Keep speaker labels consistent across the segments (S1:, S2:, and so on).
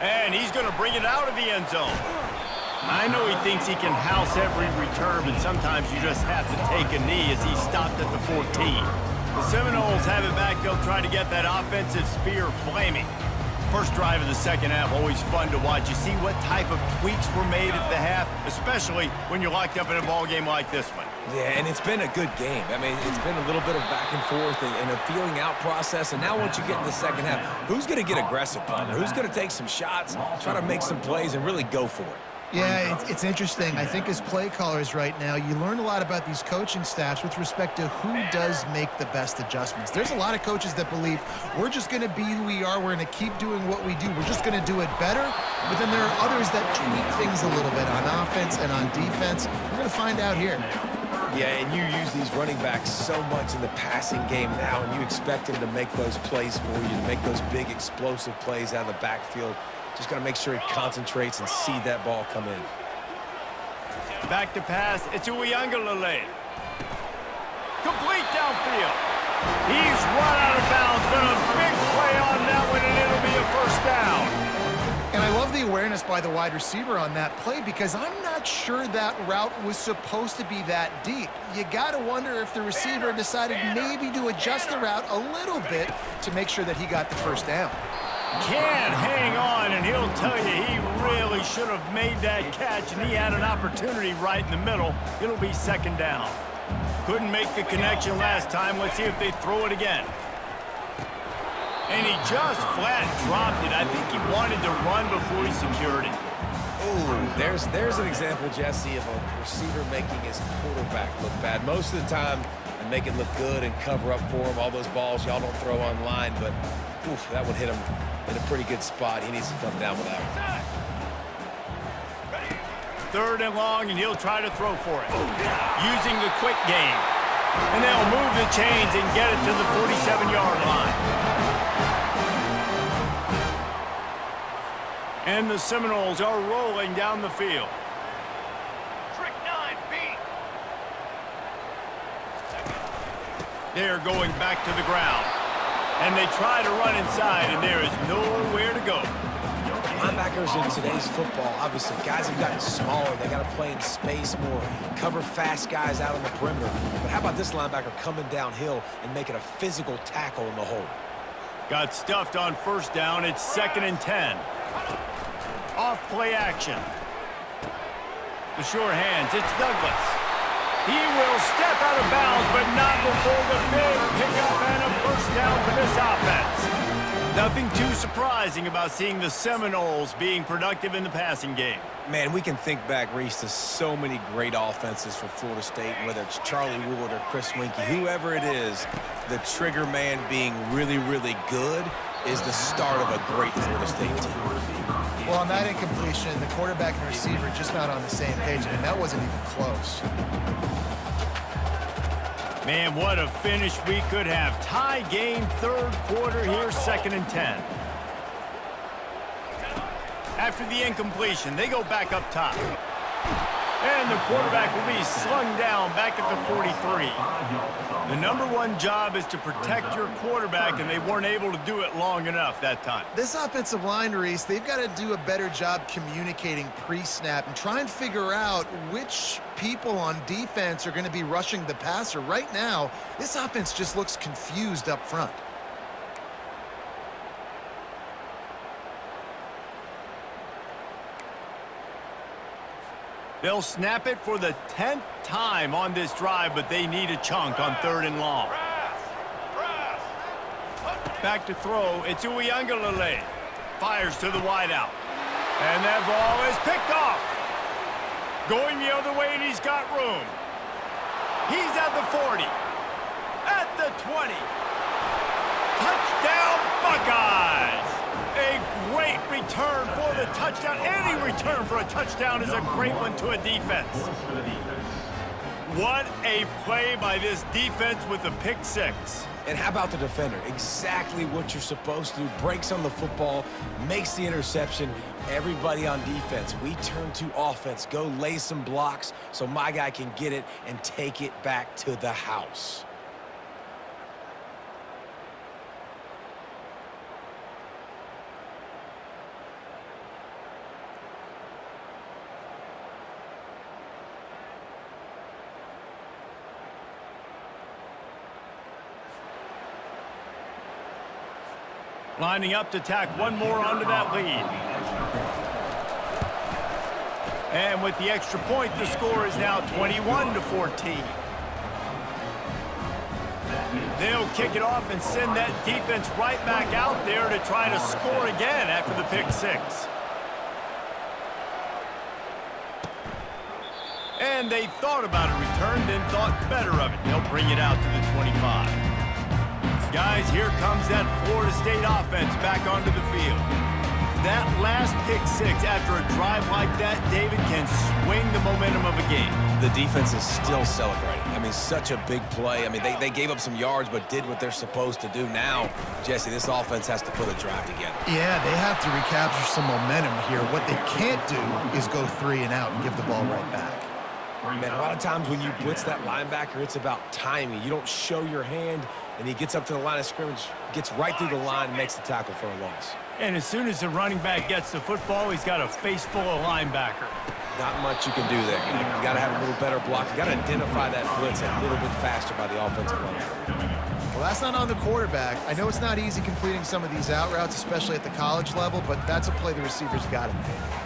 S1: And he's going to bring it out of the end zone. I know he thinks he can house every return, but sometimes you just have to take a knee as he stopped at the 14. The Seminoles have it back. They'll try to get that offensive spear flaming. First drive of the second half, always fun to watch. You see what type of tweaks were made at the half, especially when you're locked up in a ball game like this one.
S2: Yeah, and it's been a good game. I mean, it's been a little bit of back and forth and, and a feeling out process. And now once you get in the second half, who's going to get aggressive, Palmer? Who's going to take some shots, try to make some plays, and really go for it?
S3: Yeah, it's, it's, interesting. I think as play callers right now, you learn a lot about these coaching staffs with respect to who does make the best adjustments. There's a lot of coaches that believe we're just going to be who we are. We're going to keep doing what we do. We're just going to do it better. But then there are others that tweak things a little bit on offense and on defense. We're going to find out here.
S2: Yeah, and you use these running backs so much in the passing game now, and you expect them to make those plays for you, to make those big explosive plays out of the backfield. Just got to make sure he concentrates and see that ball come in.
S1: Back to pass. It's Uiagalelei. Complete downfield. He's run out of bounds, but a big play on that one, and it'll be a first down.
S3: And I love the awareness by the wide receiver on that play because I'm not sure that route was supposed to be that deep. You got to wonder if the receiver decided maybe to adjust the route a little bit to make sure that he got the first down
S1: can hang on, and he'll tell you he really should have made that catch, and he had an opportunity right in the middle. It'll be second down. Couldn't make the connection last time. Let's see if they throw it again. And he just flat dropped it. I think he wanted to run before he secured it.
S2: Ooh, there's, there's an example, Jesse, of a receiver making his quarterback look bad. Most of the time, and make it look good and cover up for him. All those balls y'all don't throw online, but oof, that would hit him in a pretty good spot. He needs to come down with that one.
S1: Third and long, and he'll try to throw for it. Using the quick game. And they'll move the chains and get it to the 47-yard line. And the Seminoles are rolling down the field. They're going back to the ground. And they try to run inside, and there is nowhere to go.
S2: Linebackers in today's football, obviously, guys have gotten smaller. They got to play in space more, cover fast guys out on the perimeter. But how about this linebacker coming downhill and making a physical tackle in the hole?
S1: Got stuffed on first down. It's second and ten. Off play action. The sure hands. It's Douglas. He will step out of bounds, but not before the big pickup and a first down for this offense. Nothing too surprising about seeing the Seminoles being productive in the passing game.
S2: Man, we can think back, Rece, to so many great offenses for Florida State, whether it's Charlie Ward or Chris Weinke, whoever it is, the trigger man being really, really good is the start of a great Florida State team.
S3: Well, on that incompletion, the quarterback and receiver just not on the same page. and that wasn't even close.
S1: Man, what a finish we could have. Tie game, third quarter here, second and ten. After the incompletion, they go back up top. And the quarterback will be slung down back at the 43. The number one job is to protect your quarterback, and they weren't able to do it long enough that time.
S3: This offensive line, Rece, they've got to do a better job communicating pre-snap and try and figure out which people on defense are going to be rushing the passer. Right now, this offense just looks confused up front.
S1: They'll snap it for the 10th time on this drive, but they need a chunk on third and long. Back to throw. It's Uiagalelei. Fires to the wideout. And that ball is picked off. Going the other way, and he's got room. He's at the 40. At the 20. Touchdown, Buckeyes! A great return for the touchdown. Any return for a touchdown is a great one to a defense. What a play by this defense with the pick six.
S2: And how about the defender? Exactly what you're supposed to do. Breaks on the football, makes the interception. Everybody on defense, we turn to offense. Go lay some blocks so my guy can get it and take it back to the house.
S1: Lining up to tack one more onto that lead. And with the extra point, the score is now 21 to 14. They'll kick it off and send that defense right back out there to try to score again after the pick six. And they thought about a return, then thought better of it. They'll bring it out to the 25. Guys, here comes that Florida State offense back onto the field. That last pick six after a drive like that, David, can swing the momentum of a game.
S2: The defense is still celebrating. I mean, such a big play. I mean, they, they gave up some yards but did what they're supposed to do. Now, Jesse, this offense has to put a drive together.
S3: Yeah, they have to recapture some momentum here. What they can't do is go three and out and give the ball right back.
S2: Man, a lot of times when you blitz that linebacker, it's about timing. You don't show your hand, and he gets up to the line of scrimmage, gets right through the line, and makes the tackle for a loss.
S1: And as soon as the running back gets the football, he's got a face full of linebacker.
S2: Not much you can do there. You, you got to have a little better block. You got to identify that blitz a little bit faster by the offensive line.
S3: Well, that's not on the quarterback. I know it's not easy completing some of these out routes, especially at the college level, but that's a play the receiver's got to make.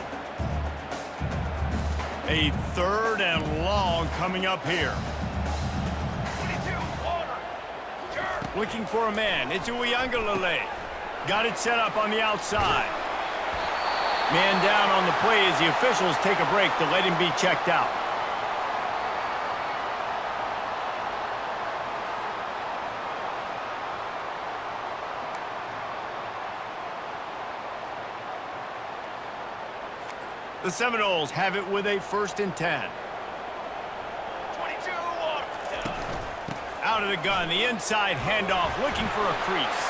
S1: A third and long coming up here. Looking for a man. It's Uiagalelei. Got it set up on the outside. Man down on the play as the officials take a break to let him be checked out. The Seminoles have it with a first and 10. Out of the gun, the inside handoff, looking for a crease.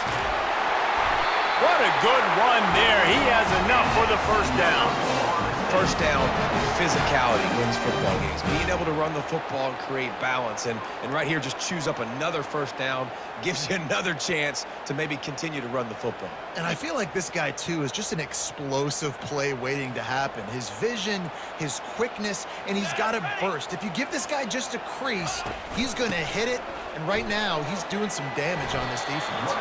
S1: What a good run there. He has enough for the first down.
S2: First down, physicality wins football games. Being able to run the football and create balance. And, and right here, just choose up another first down, gives you another chance to maybe continue to run the football.
S3: And I feel like this guy, too, is just an explosive play waiting to happen. His vision, his quickness, and he's got a burst. If you give this guy just a crease, he's going to hit it. And right now, he's doing some damage on this defense.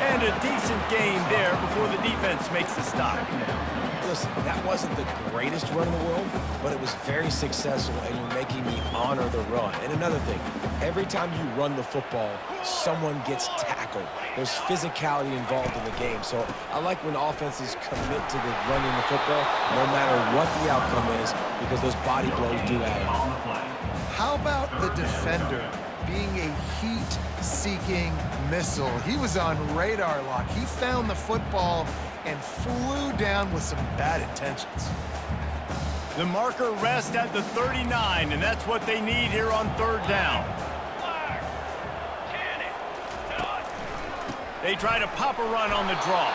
S1: And a decent game there before the defense makes the stop.
S2: That wasn't the greatest run in the world, but it was very successful, and you're making me honor the run. And another thing, every time you run the football, someone gets tackled. There's physicality involved in the game. So I like when offenses commit to the running the football, no matter what the outcome is, because those body blows do add up.
S3: How about the defender being a heat-seeking missile? He was on radar lock. He found the football and flew down with some bad intentions.
S1: The marker rests at the 39, and that's what they need here on third down. They try to pop a run on the draw.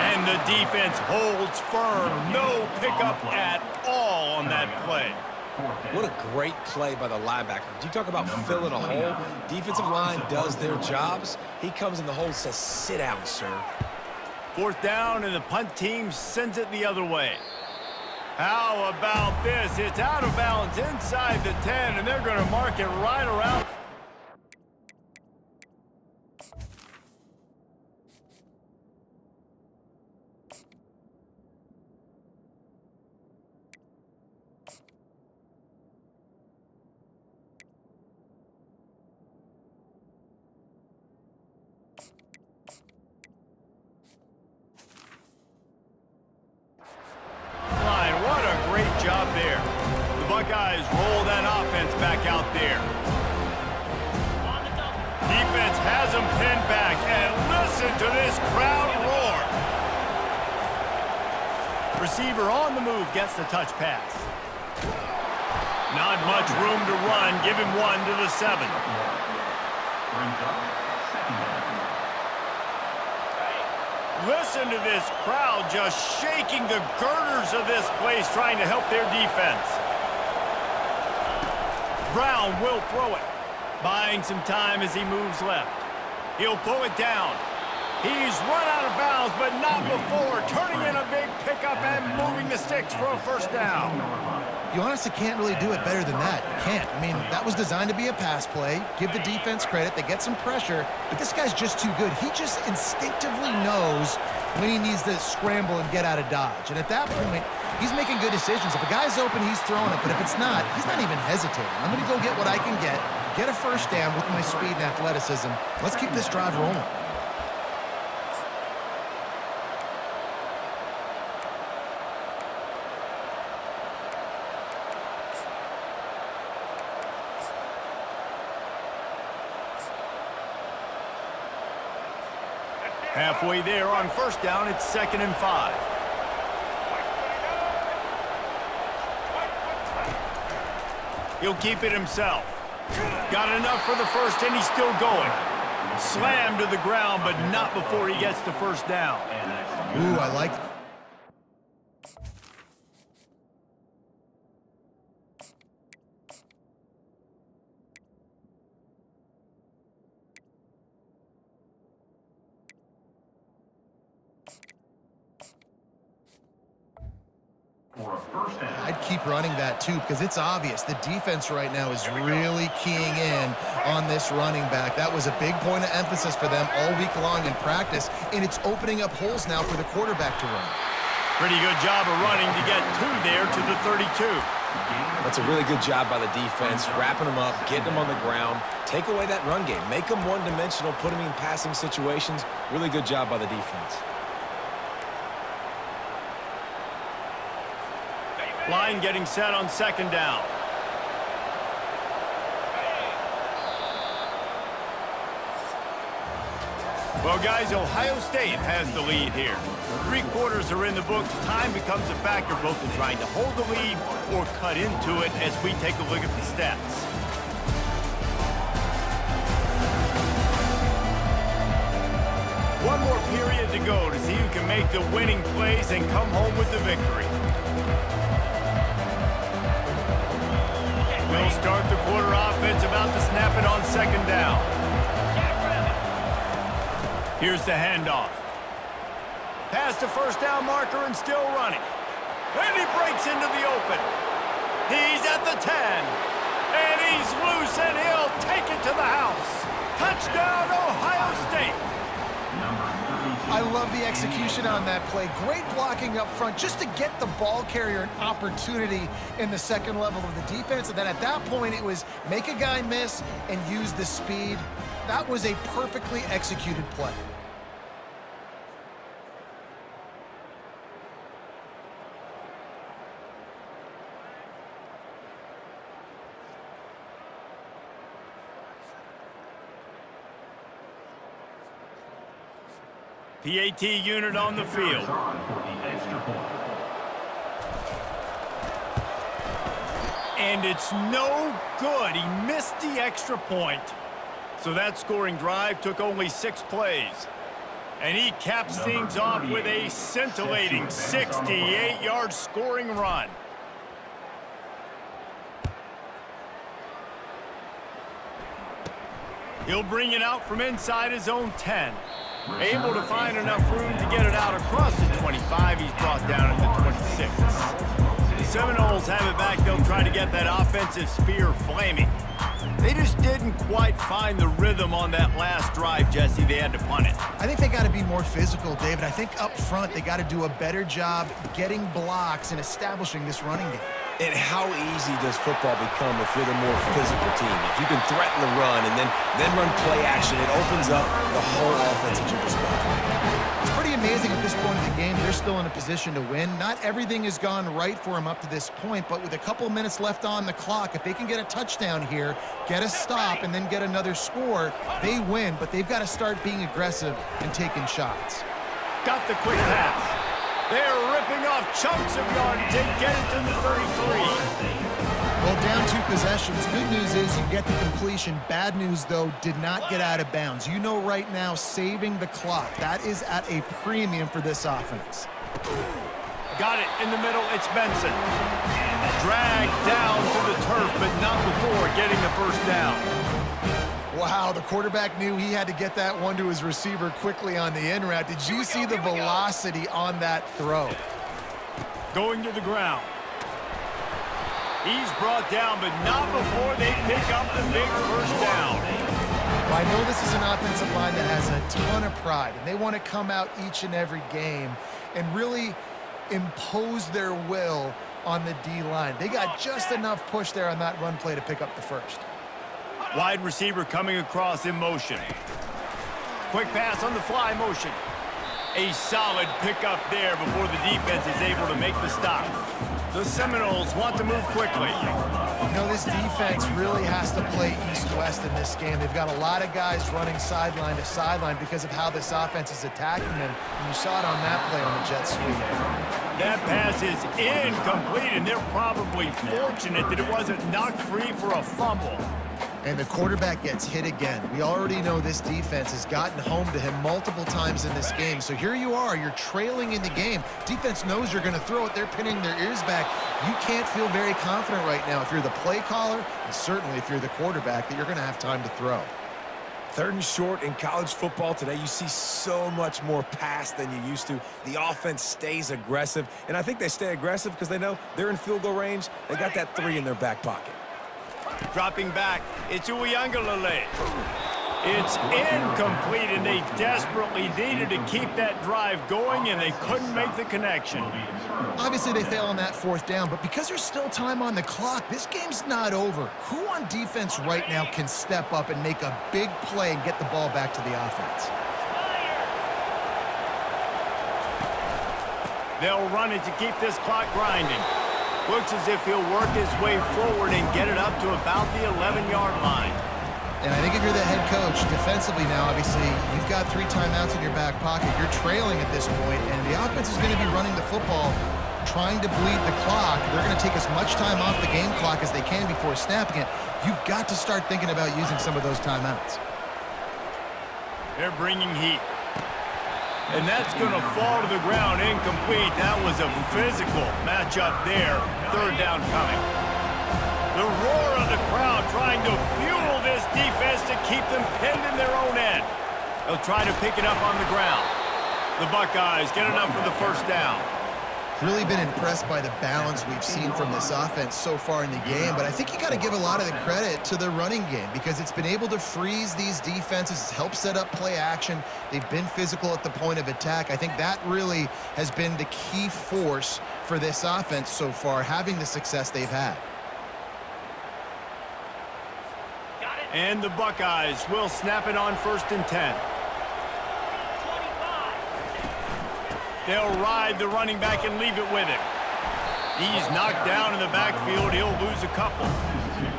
S1: And the defense holds firm. No pickup at all on that play.
S2: What a great play by the linebacker. Do you talk about filling a hole? Defensive line does their jobs. He comes in the hole and says, sit down, sir.
S1: Fourth down, and the punt team sends it the other way. How about this? It's out of bounds inside the 10, and they're going to mark it right around. Move gets the touch pass. Not much room to run. Give him one to the seven. Listen to this crowd just shaking the girders of this place trying to help their defense. Brown will throw it, buying some time as he moves left. He'll pull it down. He's run out of bounds, but not before turning in a big pickup and moving the sticks for a first down.
S3: You honestly can't really do it better than that. You can't. I mean, that was designed to be a pass play. Give the defense credit. They get some pressure, but this guy's just too good. He just instinctively knows when he needs to scramble and get out of dodge. And at that point, he's making good decisions. If a guy's open, he's throwing it. But if it's not, he's not even hesitating. I'm going to go get what I can get, get a first down with my speed and athleticism. Let's keep this drive rolling.
S1: Halfway there on first down, it's second and five. He'll keep it himself. Got enough for the first, and he's still going. Slammed to the ground, but not before he gets the first down.
S3: Ooh, I like I'd keep running that too because it's obvious the defense right now is really keying in on this running back. That was a big point of emphasis for them all week long in practice, and it's opening up holes now for the quarterback to run.
S1: Pretty good job of running to get two there to the 32.
S2: That's a really good job by the defense, wrapping them up, getting them on the ground, take away that run game, make them one-dimensional, put them in passing situations. Really good job by the defense.
S1: Line getting set on second down. Well, guys, Ohio State has the lead here. Three quarters are in the books. Time becomes a factor both in trying to hold the lead or cut into it as we take a look at the stats. One more period to go to see who can make the winning plays and come home with the victory. We'll start the quarter offense about to snap it on second down. Here's the handoff. Past the first down marker and still running. And he breaks into the open. He's at the 10. And he's loose and he'll take it to the house. Touchdown, Ohio State.
S3: I love the execution on that play. Great blocking up front just to get the ball carrier an opportunity in the second level of the defense. And then at that point, it was make a guy miss and use the speed. That was a perfectly executed play.
S1: PAT unit on the field. And it's no good. He missed the extra point. So that scoring drive took only six plays. And he caps things off with a scintillating 68-yard scoring run. He'll bring it out from inside his own 10. Able to find enough room to get it out across the 25. He's brought down at the 26. The Seminoles have it back. They'll try to get that offensive spear flaming. They just didn't quite find the rhythm on that last drive, Jesse. They had to punt it.
S3: I think they got to be more physical, David. I think up front they got to do a better job getting blocks and establishing this running game.
S2: And how easy does football become if you're the more physical team? If you can threaten the run and then, then run play action, it opens up the whole offense at your disposal.
S3: It's pretty amazing at this point in the game. They're still in a position to win. Not everything has gone right for them up to this point, but with a couple minutes left on the clock, if they can get a touchdown here, get a stop, and then get another score, they win. But they've got to start being aggressive and taking shots.
S1: Got the quick pass. They're ripping off chunks of yardage and get it to the 33.
S3: Well, down two possessions. Good news is you get the completion. Bad news, though, did not get out of bounds. You know right now, saving the clock. That is at a premium for this offense.
S1: Got it in the middle. It's Benson. Dragged down to the turf, but not before getting the first down.
S3: Wow, the quarterback knew he had to get that one to his receiver quickly on the in route. Did you see the velocity on that throw?
S1: Going to the ground. He's brought down, but not before they pick up the big first down.
S3: Well, I know this is an offensive line that has a ton of pride, and they want to come out each and every game and really impose their will on the D-line. They got just enough push there on that run play to pick up the first.
S1: Wide receiver coming across in motion. Quick pass on the fly motion. A solid pickup there before the defense is able to make the stop. The Seminoles want to move quickly.
S3: You know, this defense really has to play east-west in this game. They've got a lot of guys running sideline to sideline because of how this offense is attacking them. And you saw it on that play on the jet sweep.
S1: That pass is incomplete, and they're probably fortunate that it wasn't knocked free for a fumble
S3: and the quarterback gets hit again. We already know this defense has gotten home to him multiple times in this game. So here you are, you're trailing in the game. Defense knows you're going to throw it. They're pinning their ears back. You can't feel very confident right now if you're the play caller, and certainly if you're the quarterback, that you're going to have time to throw.
S2: Third and short in college football today, you see so much more pass than you used to. The offense stays aggressive, and I think they stay aggressive because they know they're in field goal range. They got that three in their back pocket.
S1: Dropping back, it's Uiagalelei. It's incomplete, and they desperately needed to keep that drive going, and they couldn't make the connection.
S3: Obviously, they fail on that fourth down, but because there's still time on the clock, this game's not over. Who on defense right now can step up and make a big play and get the ball back to the offense?
S1: They'll run it to keep this clock grinding. Looks as if he'll work his way forward and get it up to about the 11-yard line.
S3: And I think if you're the head coach, defensively now, obviously, you've got three timeouts in your back pocket. You're trailing at this point, and the offense is going to be running the football, trying to bleed the clock. They're going to take as much time off the game clock as they can before snapping it. You've got to start thinking about using some of those timeouts.
S1: They're bringing heat. And that's going to fall to the ground incomplete. That was a physical matchup there. Third down coming. The roar of the crowd trying to fuel this defense to keep them pinned in their own end. They'll try to pick it up on the ground. The Buckeyes get enough for the first down.
S3: Really been impressed by the balance we've seen from this offense so far in the game, but I think you got to give a lot of the credit to the running game because it's been able to freeze these defenses, help set up play action. They've been physical at the point of attack. I think that really has been the key force for this offense so far, having the success they've had.
S1: And the Buckeyes will snap it on first and 10. They'll ride the running back and leave it with him. He's knocked down in the backfield. He'll lose a couple.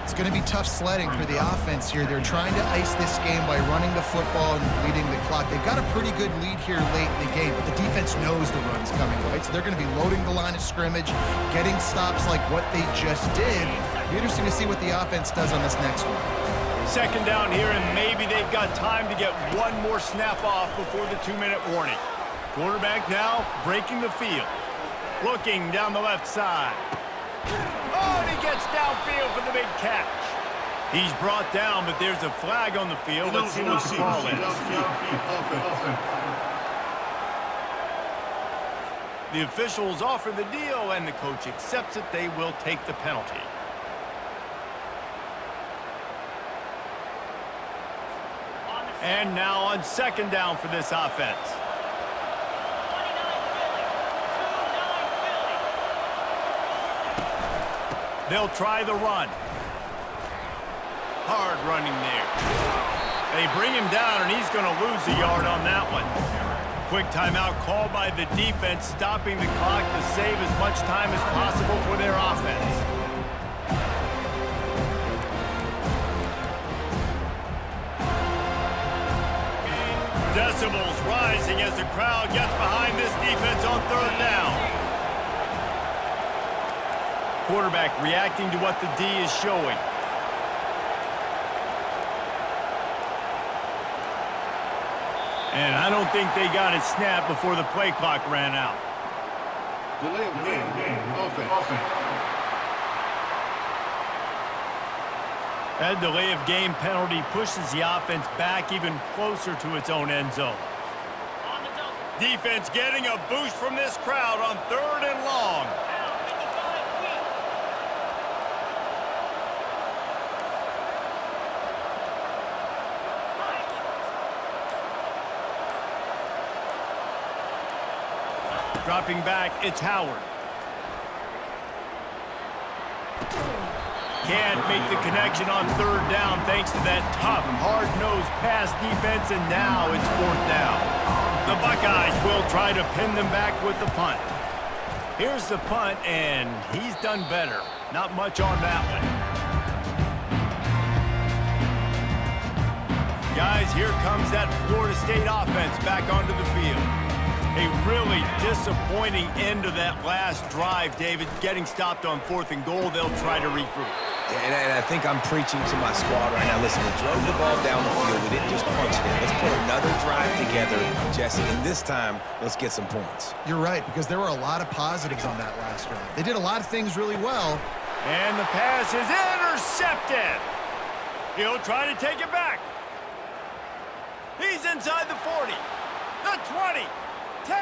S3: It's going to be tough sledding for the offense here. They're trying to ice this game by running the football and leading the clock. They've got a pretty good lead here late in the game, but the defense knows the run's coming, right? So they're going to be loading the line of scrimmage, getting stops like what they just did. Be interesting to see what the offense does on this next one.
S1: Second down here, and maybe they've got time to get one more snap off before the two-minute warning. Quarterback now breaking the field. Looking down the left side. Oh, and he gets downfield for the big catch. He's brought down, but there's a flag on the field. Let's see what the call is. The officials offer the deal, and the coach accepts it. They will take the penalty. And now on second down for this offense. They'll try the run. Hard running there. They bring him down, and he's going to lose a yard on that one. Quick timeout called by the defense, stopping the clock to save as much time as possible for their offense. Decibels rising as the crowd gets behind this defense on third down quarterback reacting to what the D is showing. And I don't think they got it snapped before the play clock ran out. Delay of game, game, offense. That delay of game penalty pushes the offense back even closer to its own end zone. Defense getting a boost from this crowd on third and long. Dropping back, it's Howard. Can't make the connection on third down thanks to that tough, hard-nosed pass defense, and now it's fourth down. The Buckeyes will try to pin them back with the punt. Here's the punt, and he's done better. Not much on that one. Guys, here comes that Florida State offense back onto the field. A really disappointing end to that last drive, David. Getting stopped on fourth and goal, they'll try to regroup.
S2: And, and I think I'm preaching to my squad right now. Listen, we drove the ball down the field. We didn't just punch it in. Let's put another drive together, Jesse. And this time, let's get some points.
S3: You're right, because there were a lot of positives on that last drive. They did a lot of things really well.
S1: And the pass is intercepted. He'll try to take it back. He's inside the 40, the 20, 10.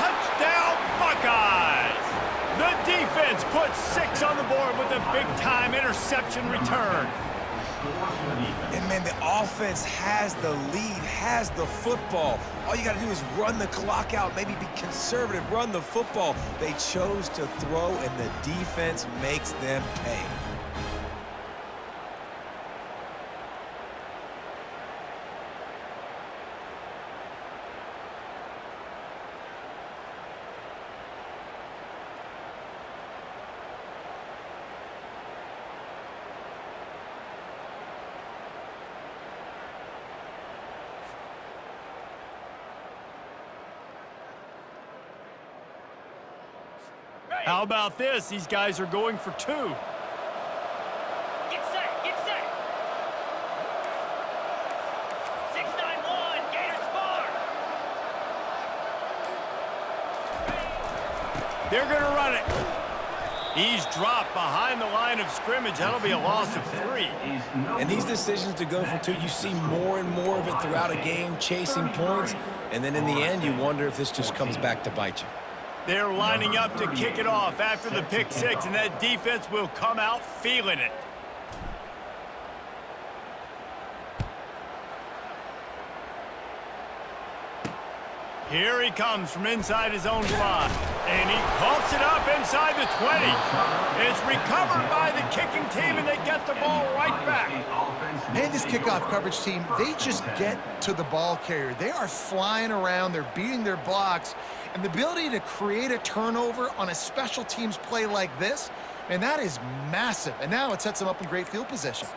S1: Touchdown, Buckeyes! The defense puts six on the board with a big-time interception return.
S2: And, man, the offense has the lead, has the football. All you got to do is run the clock out, maybe be conservative, run the football. They chose to throw, and the defense makes them pay.
S1: How about this? These guys are going for two.
S4: Get set, get set. Six nine one, Gators score.
S1: They're going to run it. He's dropped behind the line of scrimmage. That'll be a loss of three.
S2: And these decisions to go for two, you see more and more of it throughout a game, chasing points. And then in the end, you wonder if this just comes back to bite you.
S1: They're lining up to kick it off after the pick six, and that defense will come out feeling it. Here he comes from inside his own five. And he coughs it up inside the 20. It's recovered by the kicking team, and they get the ball right back.
S3: Man, this kickoff coverage team, they just get to the ball carrier. They are flying around. They're beating their blocks. And the ability to create a turnover on a special teams play like this, and that is massive. And now it sets them up in great field position.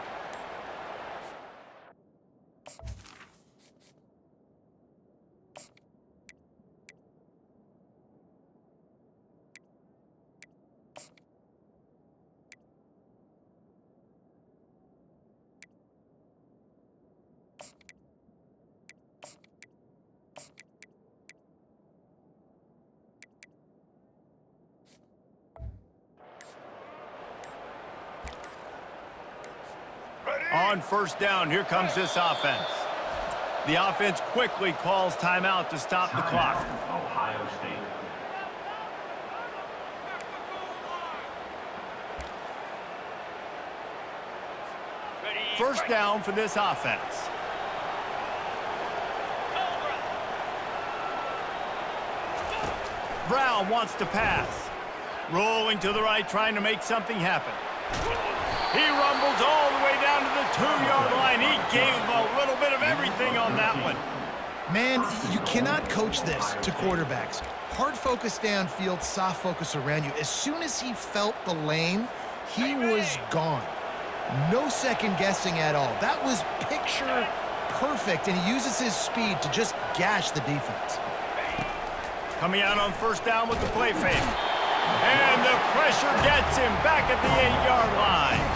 S1: On first down, here comes this offense. The offense quickly calls timeout to stop the clock.
S5: Ohio State.
S1: First down for this offense. Brown wants to pass. Rolling to the right, trying to make something happen. He rumbles all the way down to the two-yard line. He gave him a little bit of everything on that one.
S3: Man, you cannot coach this to quarterbacks. Hard focus downfield, soft focus around you. As soon as he felt the lane, he was gone. No second guessing at all. That was picture perfect, and he uses his speed to just gash the defense.
S1: Coming out on first down with the play fake. And the pressure gets him back at the eight-yard line.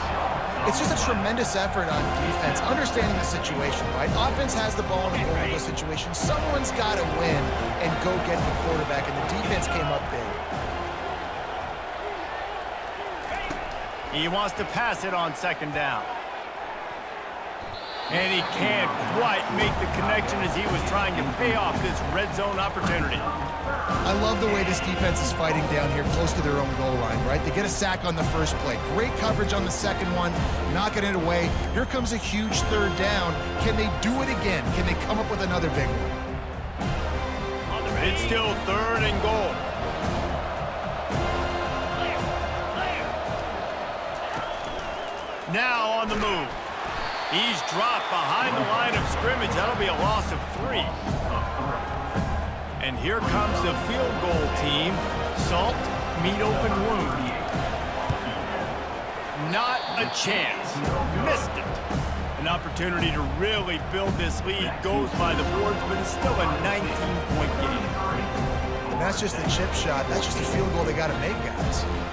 S3: It's just a tremendous effort on defense, understanding the situation, right? Offense has the ball in a vulnerable situation. Someone's got to win and go get the quarterback, and the defense came up big.
S1: He wants to pass it on second down. And he can't quite make the connection as he was trying to pay off this red zone opportunity.
S3: I love the way this defense is fighting down here close to their own goal line, right? They get a sack on the first play. Great coverage on the second one, knocking it away. Here comes a huge third down. Can they do it again? Can they come up with another big one?
S1: It's still third and goal. Now on the move. He's dropped behind the line of scrimmage. That'll be a loss of three. And here comes the field goal team. Salt, meet open wound. Not a chance. Missed it. An opportunity to really build this lead goes by the boards, but it's still a 19-point game.
S3: And that's just the chip shot. That's just a field goal they got to make, guys.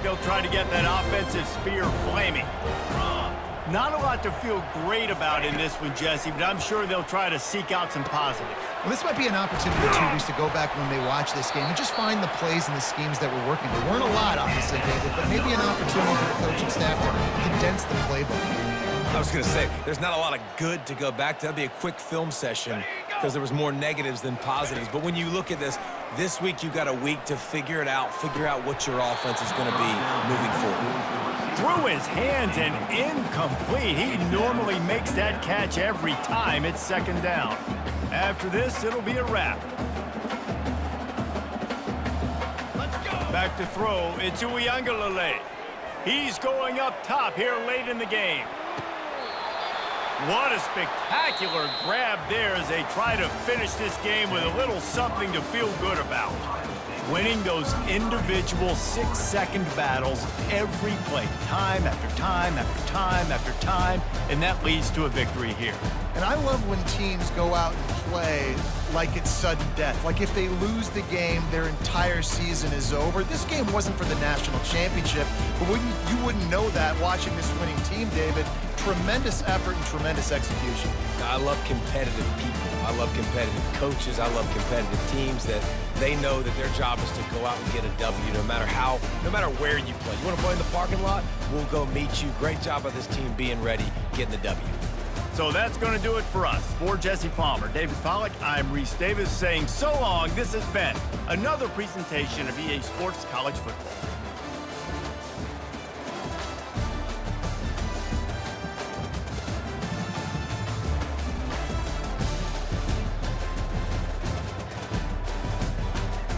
S1: Have it back. They'll try to get that offensive spear flaming. Uh, not a lot to feel great about in this one, Jesse, but I'm sure they'll try to seek out some positives.
S3: Well, this might be an opportunity too, Rece, to go back when they watch this game and just find the plays and the schemes that were working. There weren't a lot, obviously, David, but maybe an opportunity for the coaching staff to condense the playbook.
S2: I was going to say, there's not a lot of good to go back to. That'd be a quick film session because there was more negatives than positives. But when you look at this, this week you've got a week to figure it out, figure out what your offense is going to be moving forward.
S1: Through his hands and incomplete. He normally makes that catch every time it's second down. After this, it'll be a wrap.
S4: Let's go.
S1: Back to throw, it's Uiagalelei. He's going up top here late in the game. What a spectacular grab there as they try to finish this game with a little something to feel good about. Winning those individual six-second battles every play, time after time after time after time, and that leads to a victory here.
S3: And I love when teams go out and play like it's sudden death. Like if they lose the game, their entire season is over. This game wasn't for the national championship, but wouldn't, you wouldn't know that watching this winning team, David. Tremendous effort and tremendous execution.
S2: I love competitive people. I love competitive coaches. I love competitive teams that they know that their job is to go out and get a W no matter how, no matter where you play. You want to play in the parking lot? We'll go meet you. Great job of this team being ready, getting the W.
S1: So that's going to do it for us. For Jesse Palmer, David Pollack, I'm Rece Davis saying so long. This has been another presentation of EA Sports College Football.